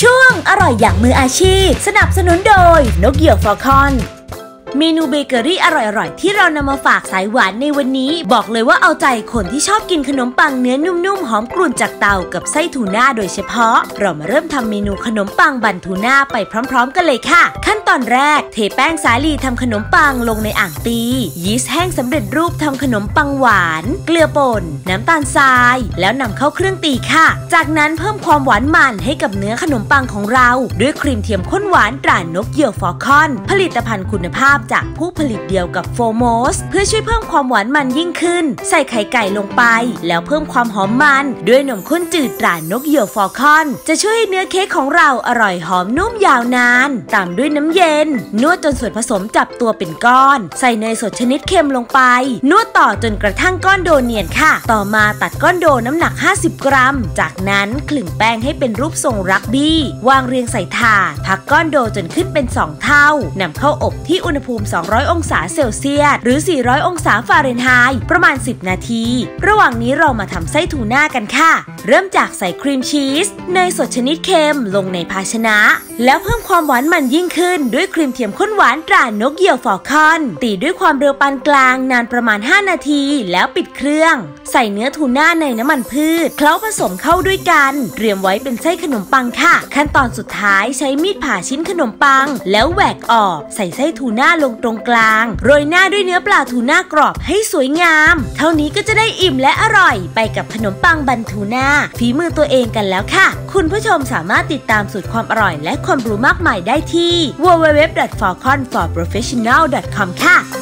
ช่วงอร่อยอย่างมืออาชีพ สนับสนุนโดย นกเหยี่ยวฟอลคอนเมนูเบเกอรี่อร่อยๆ ที่เรานำมาฝากสายหวานในวันนี้ บอกเลยว่าเอาใจคนที่ชอบกินขนมปังเนื้อนุ่มๆ หอมกรุ่นจากเตากับไส้ทูน่าโดยเฉพาะ เรามาเริ่มทำเมนูขนมปังบันทูน่าไปพร้อม ๆ กันเลยค่ะ ขั้น ตอนแรก เทแป้งสาลีทำขนมปังลงในอ่างตี ยีสต์แห้งสำเร็จรูปทำขนมปังหวาน เกลือป่น น้ำตาลทราย แล้วนำเข้าเครื่องตีค่ะ จากนั้นเพิ่มความหวานมันให้กับเนื้อขนมปังของเรา ด้วยครีมเทียมข้นหวานตรานกเหยี่ยวฟอลคอน ผลิตภัณฑ์คุณภาพจากผู้ผลิตเดียวกับโฟร์โมสต์เพื่อช่วยเพิ่มความหวานมันยิ่งขึ้น ใส่ไข่ไก่ลงไป แล้วเพิ่มความหอมมัน ด้วยนมข้นจืดตรานกเหยี่ยวฟอลคอน จะช่วยให้เนื้อเค้กของเราอร่อยหอมนุ่มยาวนาน ตามด้วยน้ำเย็น นวดจนส่วนผสมจับตัวเป็นก้อน ใส่เนยสดชนิดเค็มลงไป นวดต่อจนกระทั่งก้อนโดเนียนค่ะ ต่อมาตัดก้อนโดน้ำหนัก 50 กรัม จากนั้นคลึงแป้งให้เป็นรูปทรงรักบี้ วางเรียงใส่ถาดพักก้อนโดจนขึ้นเป็น 2 เท่านำเข้าอบที่อุณหภูมิ 200 องศาเซลเซียสหรือ 400 องศาฟาเรนไฮต์ประมาณ 10 นาที ระหว่างนี้เรามาทำไส้ทูน่ากันค่ะ เริ่มจากใส่ครีมชีสเนยสดชนิดเค็มลงในภาชนะ แล้วเพิ่มความหวานมันยิ่งขึ้นด้วยครีมเทียมข้นหวานตรานกเหยี่ยวฟอลคอน ตีด้วยความเร็วปานกลางนานประมาณ 5 นาที แล้วปิดเครื่อง ใส่เนื้อทูน่าในน้ำมันพืชเคล้าผสมเข้าด้วยกัน เตรียมไว้เป็นไส้ขนมปังค่ะ ขั้นตอนสุดท้ายใช้มีดผ่าชิ้นขนมปัง แล้วแหวกออก ใส่ไส้ทูน่าลงตรงกลาง โรยหน้าด้วยเนื้อปลาทูน่ากรอบให้สวยงาม เท่านี้ก็จะได้อิ่มและอร่อย ไปกับขนมปังบันทูน่าฝีมือตัวเองกันแล้วค่ะ คุณผู้ชมสามารถติดตามสูตรความอร่อย และความรู้มากมายได้ที่ www.falconforprofessional.com ค่ะ